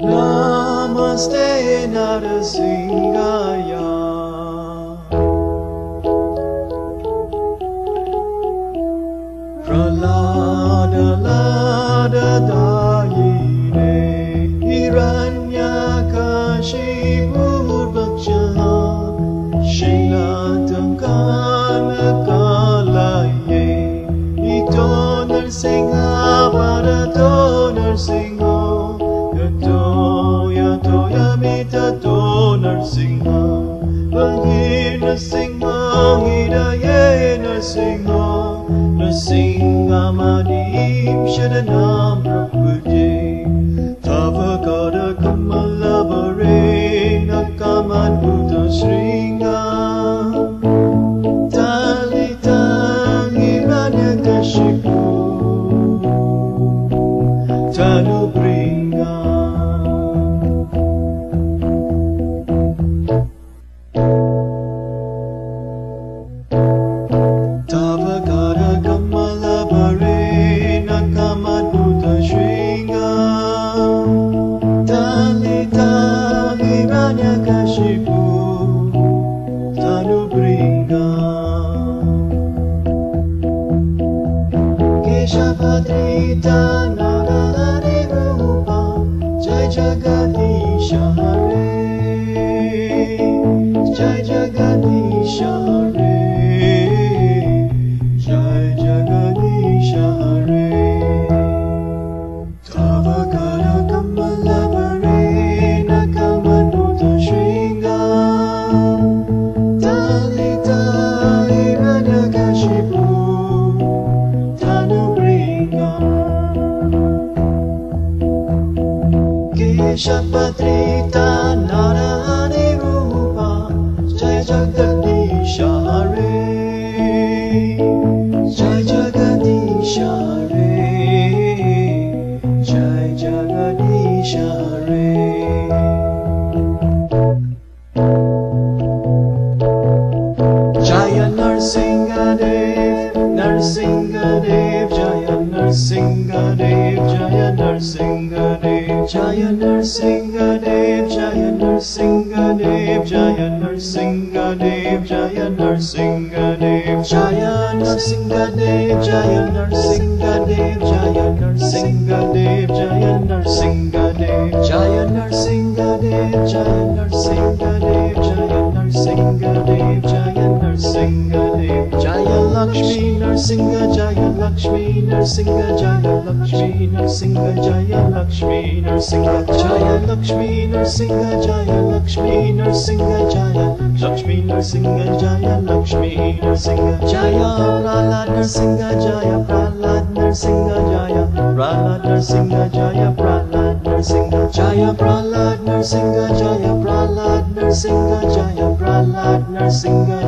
Namaste Narasingha. Narasimhaya Amitato Narsimha Valhi Narsimha Hidaye Narsimha Narsimha Madim Sharanam Madrita Narada Rupa Jai Jagatisha शपत्रिता Narayani Rupa Jai जगदीशारे Dev, Jaya Narsinga Dev, Jaya Narsinga Dev, Jaya Narsinga Dev, Jaya Narsinga Dev, Jaya Narsinga Dev, Jaya Narsinga Dev, Jaya Narsinga Dev, Jaya Narsinga Dev, Jaya Narsinga Dev, Jaya Narsinga Dev, Jaya Narsinga Dev, Jaya Narsinga Dev, Jaya Narsinga Dev, Lakshmi Narsinga, Jaya Lakshmi Narsinga, Jaya Lakshmi Narsinga, Jaya Lakshmi Narsinga, Jaya Lakshmi Narsinga, Jaya Lakshmi Narsinga, Jaya Lakshmi Narsinga, Jaya Lakshmi Narsinga, Jaya Prahlad Narsinga, Jaya Prahlad Narsinga, Jaya Prahlad Narsinga, Jaya Prahlad Narsinga, Jaya Prahlad Narsinga, Jaya Prahlad Narsinga, Jaya Prahlad Narsinga.